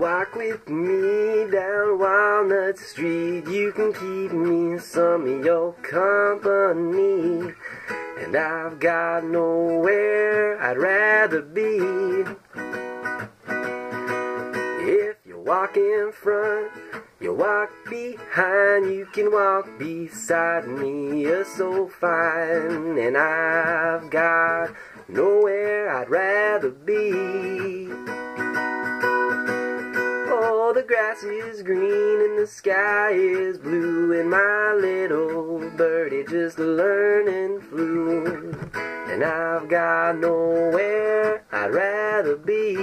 Walk with me down Walnut Street. You can keep me some of your company. And I've got nowhere I'd rather be. If you walk in front, you walk behind, you can walk beside me. You're so fine, and I've got nowhere I'd rather be. The grass is green and the sky is blue, and my little birdie just learning flew. And I've got nowhere I'd rather be.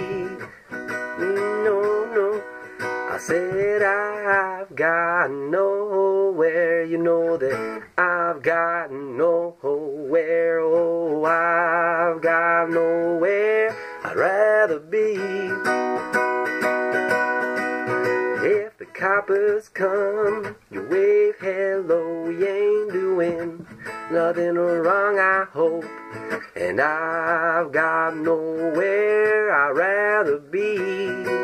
No, no. I said I've got nowhere, you know that I've got nowhere, oh, I've got nowhere I'd rather be. Coppers come, you wave hello, you ain't doing nothing wrong, I hope. And I've got nowhere I'd rather be.